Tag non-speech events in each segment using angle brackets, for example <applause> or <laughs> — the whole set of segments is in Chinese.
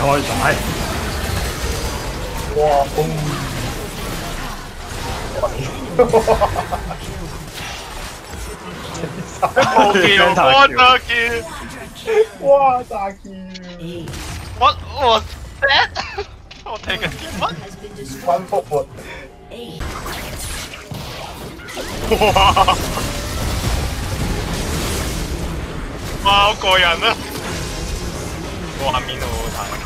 開大。哇！嗯冇叫，我得叫。哇！大叫我我 that 我聽緊點乜？翻復活，哇！哇，好過癮啊！畫面好好睇。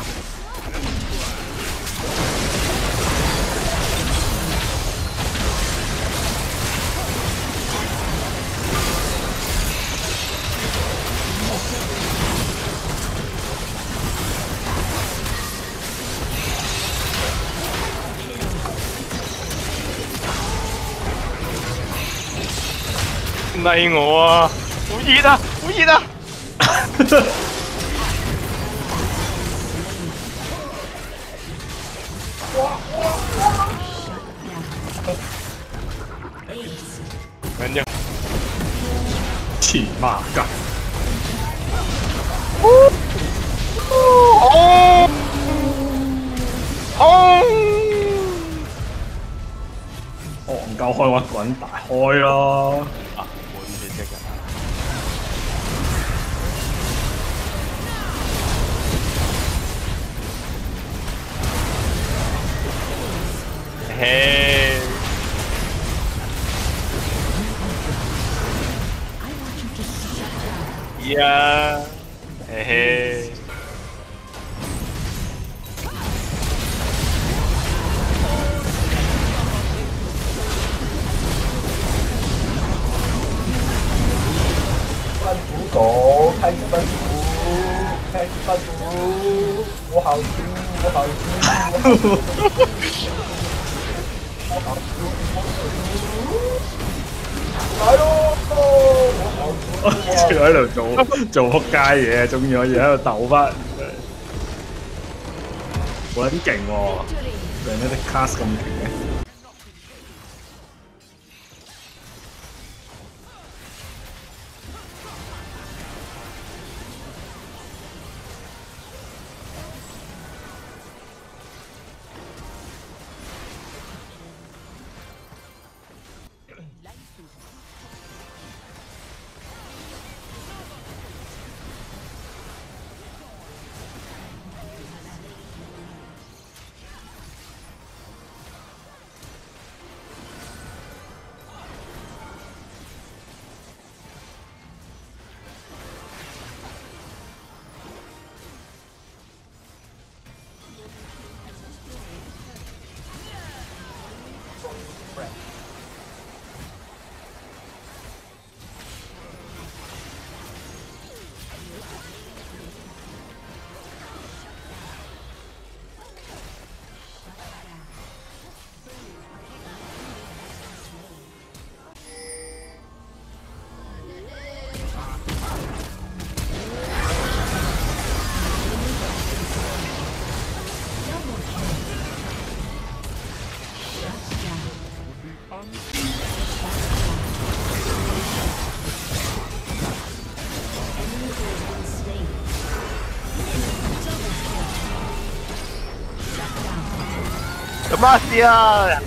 嚟我啊！好熱啊！好熱啊！人家前馬甲，哦哦，戇鳩開屈滾大開咯。嘿，呀，嘿嘿。番薯狗，开始番薯，开始番薯，我好吃，我好吃， <laughs> 喺度做做扑街嘢，仲要可以喺度斗翻，好撚勁喎！人哋啲 cast 咁勁嘅。Sebastián.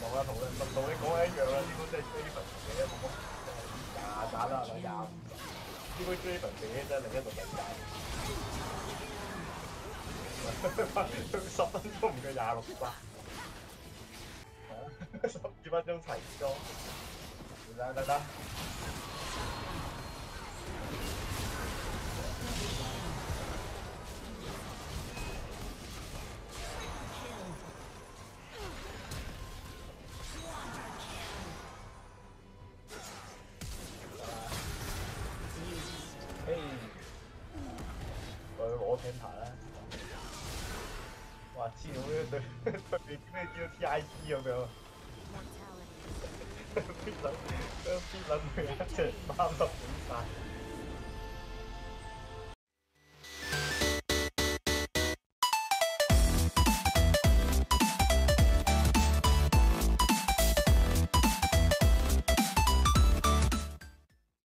都唔同啦，同你同你講嘅一樣啦，呢個真係 Draven 嘅一個真係廿打啦，兩廿五呢個 Draven 嘅真係另一個世界。十分鐘唔夠廿六巴，十二分鐘齊裝，得得得。哇，知道呢對對面咩叫 TIG 咁樣，邊撚邊撚佢一隻三粒本晒。